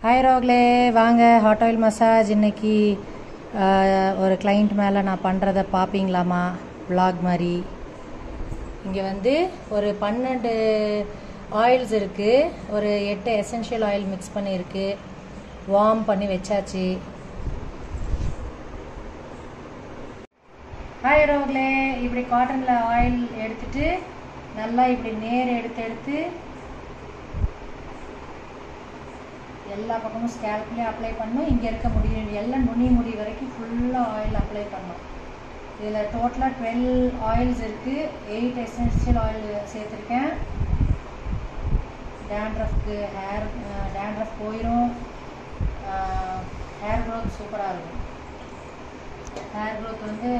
Hi ரோக்லே வாங்க. Hot oil massage இன்னைக்கு ஒரு கிளைண்ட் மேலே நான் பண்ணுறத பார்ப்பீங்களாமா ப்ளாக் மாதிரி. இங்கே வந்து ஒரு பன்னெண்டு ஆயில்ஸ் இருக்குது ஒரு எட்டு எசென்ஷியல் ஆயில் மிக்ஸ் பண்ணியிருக்கு. வார்ம் பண்ணி வச்சாச்சு. ஹாய் ரோக்லே இப்படி காட்டனில் ஆயில் எடுத்துட்டு நல்லா இப்படி நேர் எடுத்து எடுத்து எல்லா பக்கமும் ஸ்கேல்ப்லேயும் அப்ளை பண்ணணும் இங்கே இருக்க முடி எல்லாம் நுனி முடி வரைக்கும் ஃபுல்லாக ஆயில் அப்ளை பண்ணணும் இதில் டோட்டலாக டுவெல் ஆயில்ஸ் இருக்குது எயிட் எசென்ஷியல் ஆயில் சேர்த்துருக்கேன். டேண்ட்ரஃப்க்கு ஹேர் டேண்ட்ரஃப் போயிடும் ஹேர் க்ரோத் சூப்பராக இருக்கும். ஹேர் க்ரோத் வந்து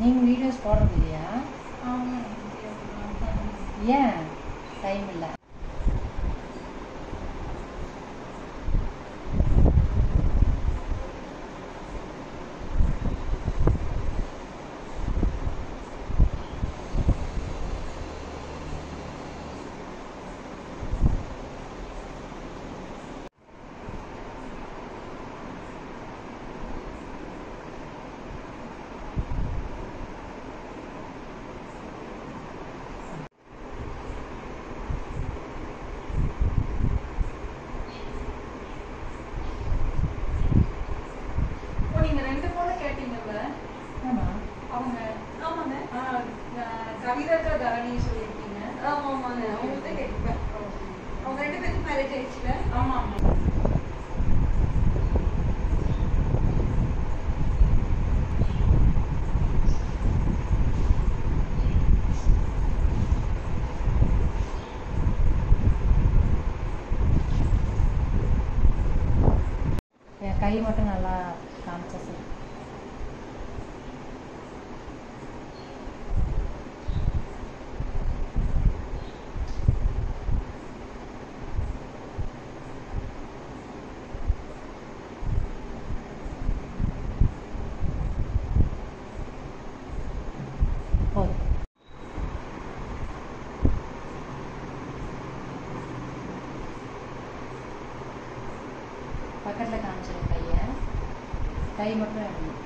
நீங்கள் வீடியோஸ் போடுறது இல்லையா? ஏன்? டைம் இல்லை ஓ, நீங்க ரெண்டு பொண்ணு கேட்டீங்கல்ல ஆமாம் அவங்க ஆமாங்க கவிதா தரணி சொல்லியிருக்கீங்க. ஆமா ஆமாங்க அவங்க தான் கேட்பேன் அவங்க ரெண்டு பேருக்கு மேரேஜ் ஆயிடுச்சுல? ஆமா ஆமா என் கை மட்டும் நல்லா காமிச்சா பக்கத்தில் காமிச்சிடும் கையை கை மட்டும் எடுக்கணும்.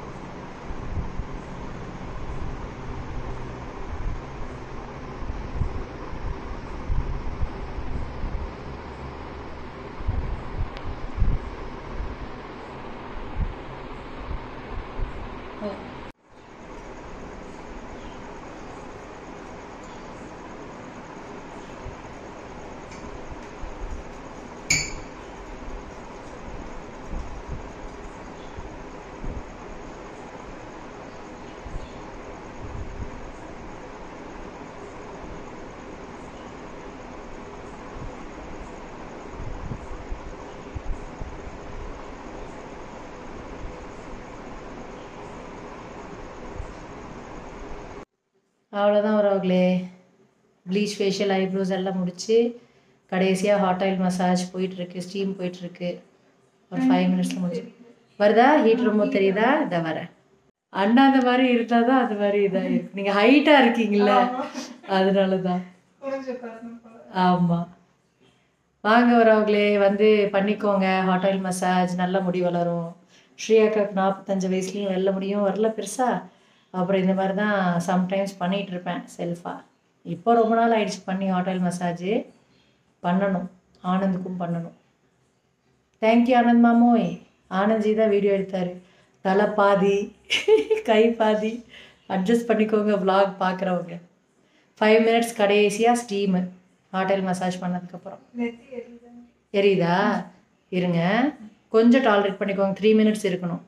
அவ்வளோதான் வரவங்களே ப்ளீச் ஃபேஷியல் ஐப்ரோஸ் எல்லாம் முடிச்சு கடைசியாக ஹாட் ஆயில் மசாஜ் போயிட்டுருக்கு ஸ்டீம் போயிட்டுருக்கு. ஒரு ஃபைவ் மினிட்ஸில் முடிஞ்சு. வருதா? ஹீட் ரொம்ப தெரியுதா? இதை வரேன். அண்ணா அந்த மாதிரி இருந்தால் தான் அது மாதிரி இதாக இருக்கு. நீங்கள் ஹைட்டாக இருக்கீங்கள அதனால தான் ஆமாம் வாங்க வரவங்களே வந்து பண்ணிக்கோங்க. ஹாட் ஆயில் மசாஜ் நல்ல முடி வளரும். ஸ்ரீயாக்காக்கு நாற்பத்தஞ்சு வயசுலேயும் வெள்ள முடியும். வரல பெருசா? அப்புறம் இந்த மாதிரி தான் சம்டைம்ஸ் பண்ணிகிட்டு இருப்பேன் செல்ஃபாக இப்போ ரொம்ப நாள் ஆயிடுச்சு பண்ணி ஹாட் ஆயில் மசாஜ் பண்ணணும் ஆனந்துக்கும் பண்ணணும். தேங்க்யூ ஆனந்த் மாமோய். ஆனந்த்ஜி தான் வீடியோ எடுத்தார். தலை பாதி கை பாதி அட்ஜஸ்ட் பண்ணிக்கோங்க vlog பார்க்குறவங்க ஃபைவ் மினிட்ஸ் கடைசியாக ஸ்டீமு ஹாட் ஆயில் மசாஜ் பண்ணதுக்கப்புறம். எரியுது? இருங்க. கொஞ்சம் டாலரேட் பண்ணிக்கோங்க த்ரீ மினிட்ஸ் இருக்கணும்.